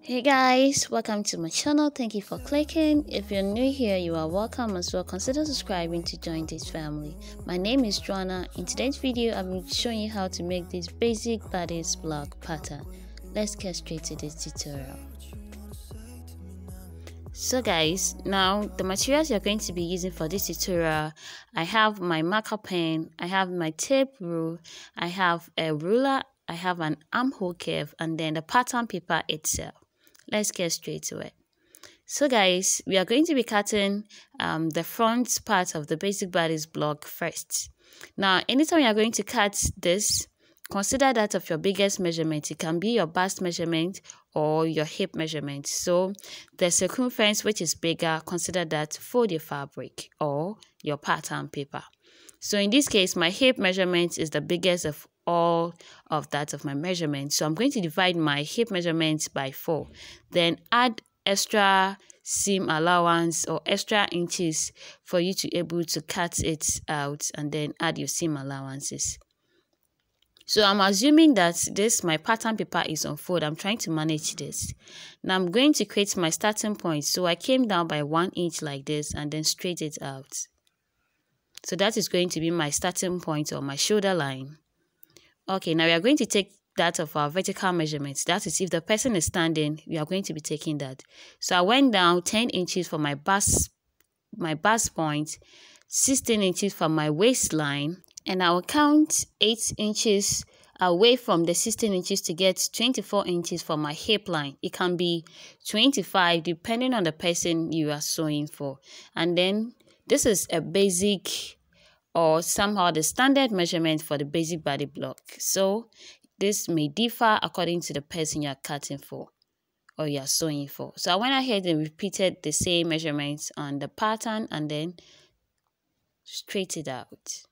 Hey guys, welcome to my channel. Thank you for clicking. If you're new here, you are welcome as well. Consider subscribing to join this family. My name is Joanna. In today's video, I'm showing you how to make this basic bodice block pattern. Let's get straight to this tutorial. So guys, now the materials you're going to be using for this tutorial, I have my marker pen, I have my tape rule, I have a ruler, I have an armhole curve, and then the pattern paper itself. Let's get straight to it. So guys, we are going to be cutting um, the front part of the basic bodice block first. Now, anytime you are going to cut this, consider that of your biggest measurement. It can be your bust measurement or your hip measurement. So the circumference which is bigger, consider that for the fabric or your pattern paper. So in this case, my hip measurement is the biggest of all of that of my measurement. So I'm going to divide my hip measurements by 4. Then add extra seam allowance or extra inches for you to able to cut it out and then add your seam allowances. So I'm assuming that this, my pattern paper is on fold. I'm trying to manage this. Now I'm going to create my starting point. So I came down by one inch like this and then straight it out. So that is going to be my starting point or my shoulder line. Okay, now we are going to take that of our vertical measurements. That is, if the person is standing, we are going to be taking that. So I went down 10 inches for my bust, my bust point, 16 inches for my waistline, and I'll count 8 inches away from the 16 inches to get 24 inches for my hip line. It can be 25 depending on the person you are sewing for. And then this is a basic or somehow the standard measurement for the basic bodice block. So this may differ according to the person you are cutting for or you are sewing for. So I went ahead and repeated the same measurements on the pattern and then straight it out.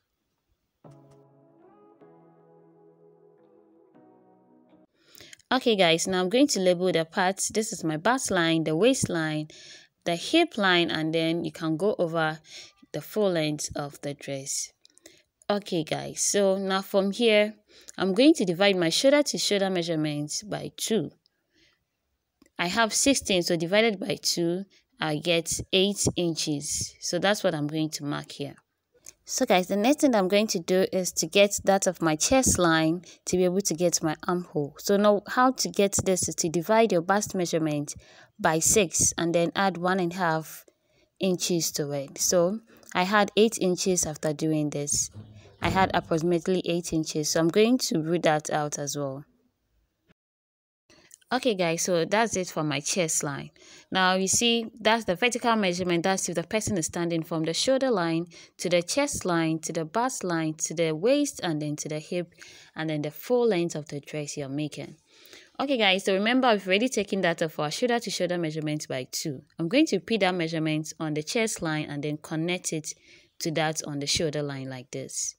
Okay guys, now I'm going to label the parts. This is my bust line, the waistline, the hip line, and then you can go over the full length of the dress. Okay guys, so now from here, I'm going to divide my shoulder to shoulder measurements by 2. I have 16, so divided by 2, I get 8 inches. So that's what I'm going to mark here. So guys, the next thing I'm going to do is to get that of my chest line to be able to get my armhole. So now how to get this is to divide your bust measurement by 6 and then add one and a half inches to it. So I had 8 inches after doing this. I had approximately 8 inches. So I'm going to root that out as well. Okay guys, so that's it for my chest line. Now you see, that's the vertical measurement. That's if the person is standing from the shoulder line to the chest line, to the bust line, to the waist, and then to the hip, and then the full length of the dress you're making. Okay guys, so remember I've already taken that of our shoulder to shoulder measurement by 2. I'm going to repeat that measurement on the chest line and then connect it to that on the shoulder line like this.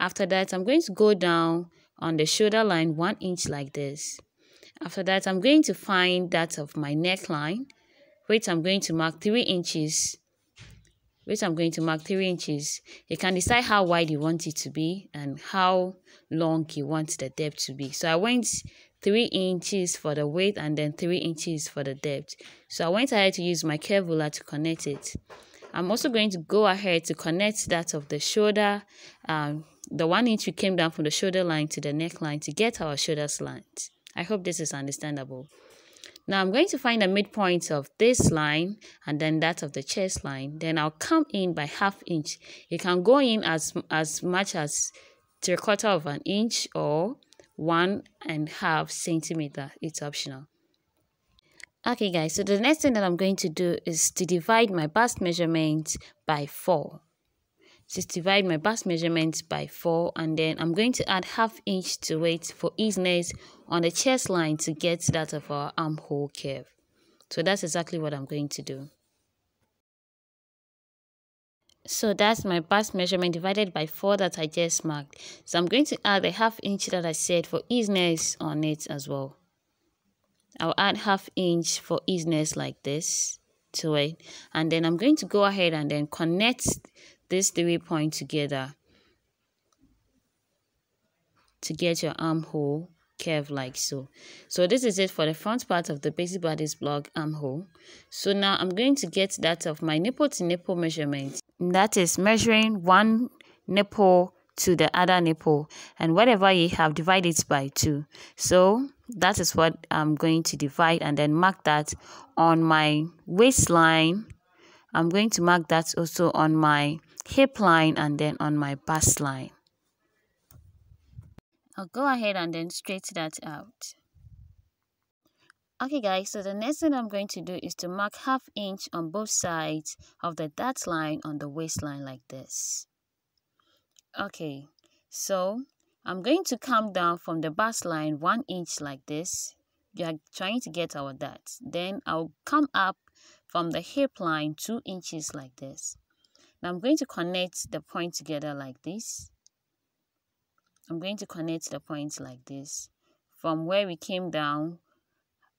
After that, I'm going to go down on the shoulder line 1 inch like this. After that, I'm going to find that of my neckline, which I'm going to mark 3 inches, which I'm going to mark 3 inches. You can decide how wide you want it to be and how long you want the depth to be. So I went 3 inches for the width and then 3 inches for the depth. So I went ahead to use my curve ruler to connect it. I'm also going to go ahead to connect that of the shoulder, um, the one inch we came down from the shoulder line to the neckline to get our shoulder slant. I hope this is understandable. Now I'm going to find the midpoint of this line and then that of the chest line. Then I'll come in by half inch. You can go in as, as much as three quarter of an inch or one and a half centimeter. It's optional. Okay guys, so the next thing that I'm going to do is to divide my bust measurement by 4 just divide my bust measurement by 4 and then I'm going to add half inch to it for easiness on the chest line to get that of our armhole curve. So that's exactly what I'm going to do. So that's my bust measurement divided by 4 that I just marked. So I'm going to add a half inch that I said for easiness on it as well. I'll add half inch for easiness like this to it. And then I'm going to go ahead and then connect this three point together to get your armhole curve like so so this is it for the front part of the basic bodice block armhole so now i'm going to get that of my nipple to nipple measurement that is measuring one nipple to the other nipple and whatever you have divide it by two. So that is what i'm going to divide and then mark that on my waistline. I'm going to mark that also on my hip line and then on my bust line I'll go ahead and then straighten that out. Okay guys, so the next thing I'm going to do is to mark half inch on both sides of the dart line on the waistline like this. Okay, so I'm going to come down from the bust line one inch like this. You are trying to get our darts. Then I'll come up from the hip line two inches like this. Now I'm going to connect the point together like this. I'm going to connect the points like this from where we came down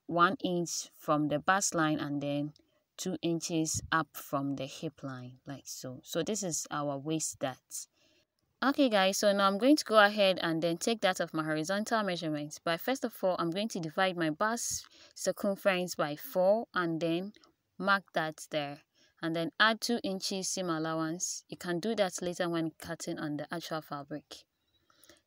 one inch from the bust line and then two inches up from the hip line like so. So this is our waist dart. Okay guys so now i'm going to go ahead and then take that of my horizontal measurements. But first of all i'm going to divide my bust circumference by four and then mark that there. And then add two inches seam allowance. You can do that later when cutting on the actual fabric.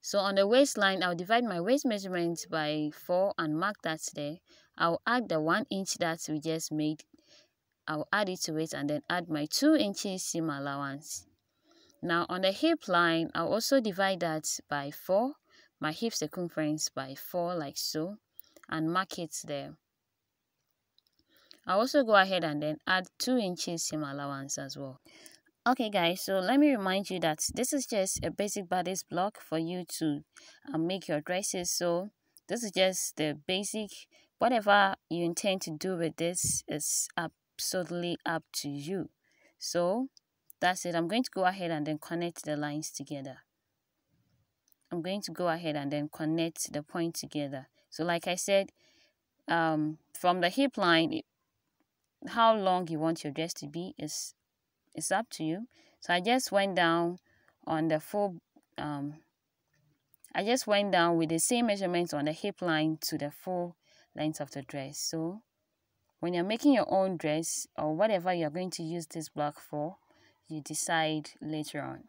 So on the waistline, I'll divide my waist measurement by 4 and mark that there. I'll add the 1 inch that we just made. I'll add it to it and then add my 2 inches seam allowance. Now on the hip line, I'll also divide that by 4, my hip circumference by 4 like so, and mark it there. I'll also go ahead and then add 2 inches seam allowance as well. Okay guys, so let me remind you that this is just a basic bodice block for you to uh, make your dresses. So this is just the basic, whatever you intend to do with this is absolutely up to you. So that's it. I'm going to go ahead and then connect the lines together. I'm going to go ahead and then connect the point together. So like I said, um, from the hip line, how long you want your dress to be is it's up to you so i just went down on the full um i just went down with the same measurements on the hip line to the full length of the dress so when you're making your own dress or whatever you're going to use this block for you decide later on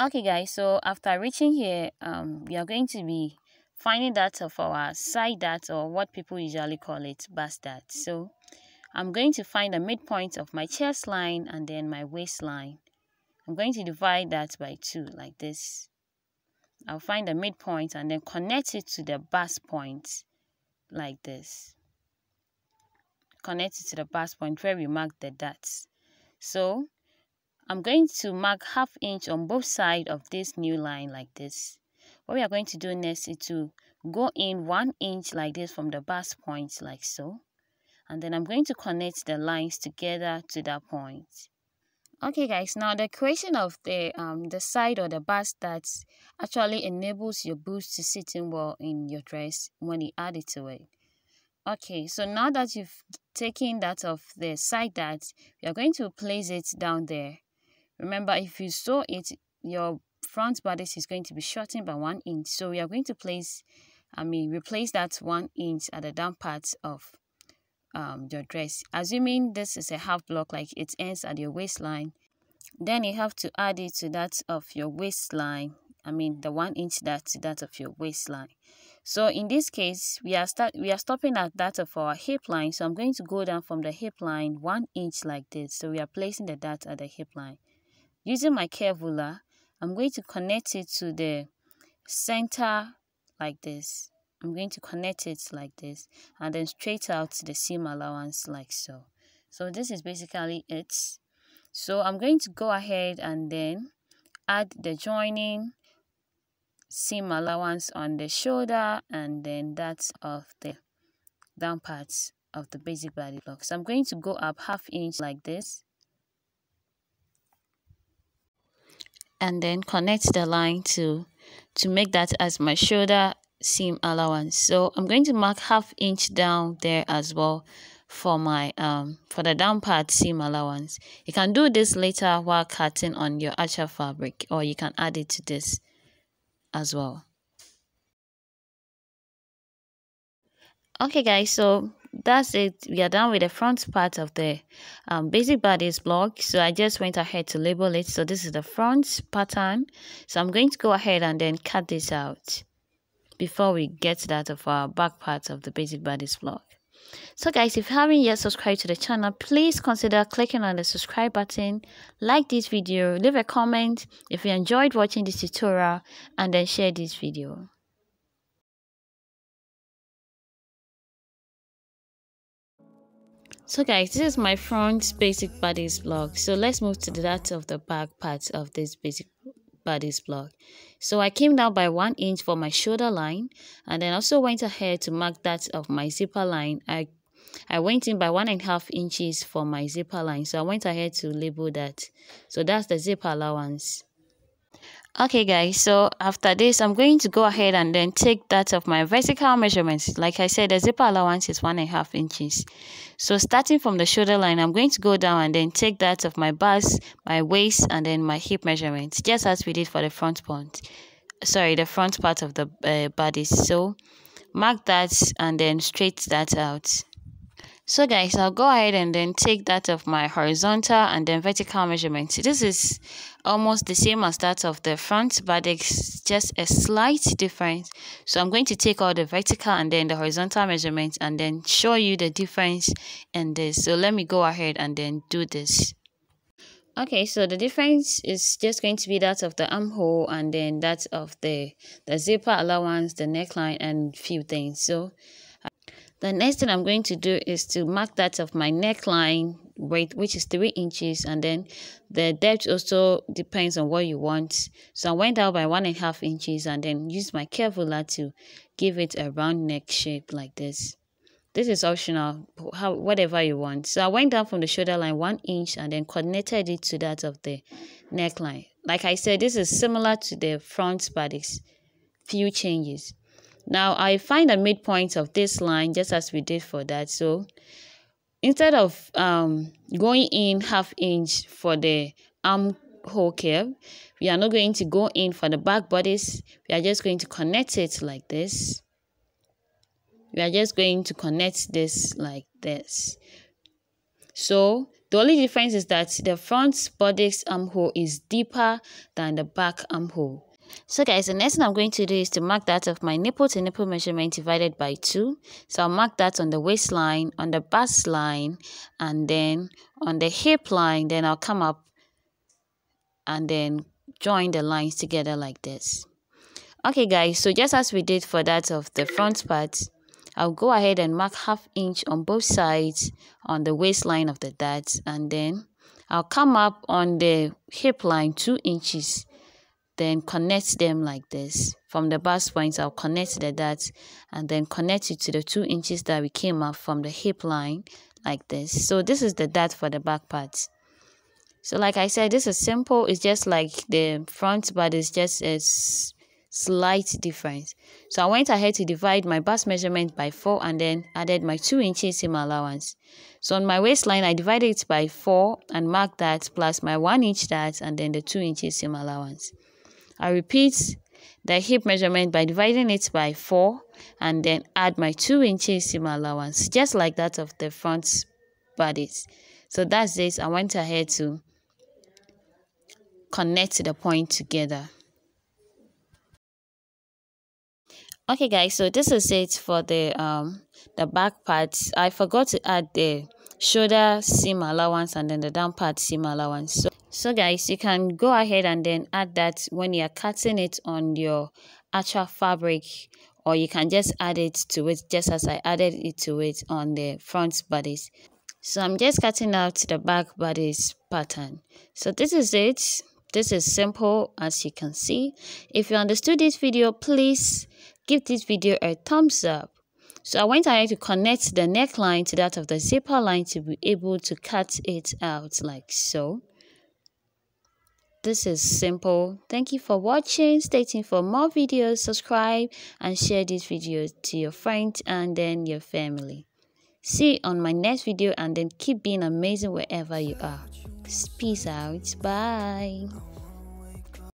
okay guys so after reaching here um we are going to be finding that of our side dart or what people usually call it bust dart so I'm going to find the midpoint of my chest line and then my waistline. I'm going to divide that by 2 like this. I'll find the midpoint and then connect it to the bust point like this. Connect it to the bust point where we mark the dots. So I'm going to mark half inch on both sides of this new line like this. What we are going to do next is to go in one inch like this from the bust point like so and then I'm going to connect the lines together to that point. Okay guys, now the creation of the um the side or the bust dart actually enables your boots to sit in well in your dress when you add it to it. Okay, so now that you've taken that of the side dart, you're going to place it down there. Remember, if you sew it, your front bodice is going to be shortened by one inch. So we are going to place, I mean, replace that one inch at the down part of um, your dress. Assuming this is a half block, like it ends at your waistline, then you have to add it to that of your waistline. I mean, the one inch that to that of your waistline. So in this case, we are start we are stopping at that of our hip line. So I'm going to go down from the hip line one inch like this. So we are placing the dart at the hip line. Using my curve ruler, I'm going to connect it to the center like this. I'm going to connect it like this and then straight out the seam allowance like so. So this is basically it. So I'm going to go ahead and then add the joining seam allowance on the shoulder and then that of the down parts of the basic bodice block. So I'm going to go up half inch like this and then connect the line to to make that as my shoulder seam allowance. So i'm going to mark half inch down there as well for my um for the down part seam allowance. You can do this later while cutting on your actual fabric or you can add it to this as well. Okay guys so that's it. We are done with the front part of the um, basic bodice block. So i just went ahead to label it. So this is the front pattern. So i'm going to go ahead and then cut this out before we get to that of our back part of the basic bodice block. so guys if you haven't yet subscribed to the channel please consider clicking on the subscribe button like this video leave a comment if you enjoyed watching this tutorial and then share this video So guys, this is my front basic bodice block. So let's move to that of the back part of this basic bodice block. So I came down by one inch for my shoulder line and then also went ahead to mark that of my zipper line. I I went in by one and a half inches for my zipper line. So I went ahead to label that. So that's the zipper allowance okay guys so after this i'm going to go ahead and then take that of my vertical measurements. Like i said the zipper allowance is one and a half inches. So starting from the shoulder line i'm going to go down and then take that of my bust my waist and then my hip measurements just as we did for the front part sorry the front part of the uh, body. So mark that and then straight that out so guys, I'll go ahead and then take that of my horizontal and then vertical measurement. This is almost the same as that of the front, but it's just a slight difference. So I'm going to take all the vertical and then the horizontal measurements and then show you the difference in this. So let me go ahead and then do this. Okay, so the difference is just going to be that of the armhole and then that of the, the zipper allowance, the neckline and few things. So the next thing I'm going to do is to mark that of my neckline weight, which is 3 inches. And then the depth also depends on what you want. So I went out by 1.5 inches and then used my curve ruler to give it a round neck shape like this. This is optional, how, whatever you want. So I went down from the shoulder line 1 inch and then coordinated it to that of the neckline. Like I said, this is similar to the front but it's few changes. Now I find a midpoint of this line just as we did for that. So instead of um, going in half inch for the armhole curve, we are not going to go in for the back bodice. We are just going to connect it like this. We are just going to connect this like this. So the only difference is that the front bodice armhole is deeper than the back armhole. So guys, the next thing I'm going to do is to mark that of my nipple to nipple measurement divided by 2. So I'll mark that on the waistline, on the bust line, and then on the hip line. Then I'll come up and then join the lines together like this. Okay guys, so just as we did for that of the front part, I'll go ahead and mark half inch on both sides on the waistline of the dart and then I'll come up on the hip line 2 inches then connect them like this. From the bust points i'll connect the dots and then connect it to the two inches that we came up from the hip line like this. So this is the dart for the back part. So like i said this is simple. It's just like the front but it's just a slight difference. So i went ahead to divide my bust measurement by four and then added my two inches seam allowance. So on my waistline i divided it by four and marked that plus my one inch dart and then the two inches seam allowance I repeat the hip measurement by dividing it by 4 and then add my 2 inches seam allowance just like that of the front bodice. So that's this. I went ahead to connect the point together. Okay guys, so this is it for the um the back part. I forgot to add the shoulder seam allowance and then the down part seam allowance. So so guys you can go ahead and then add that when you're cutting it on your actual fabric or you can just add it to it just as I added it to it on the front bodice. So I'm just cutting out the back bodice pattern. So this is it. This is simple as you can see. If you understood this video please give this video a thumbs up. So I went ahead to connect the neckline to that of the zipper line to be able to cut it out like so this is simple. Thank you for watching. Stay tuned for more videos. Subscribe and share this video to your friends and then your family. See you on my next video and then keep being amazing wherever you are. Peace out. Bye.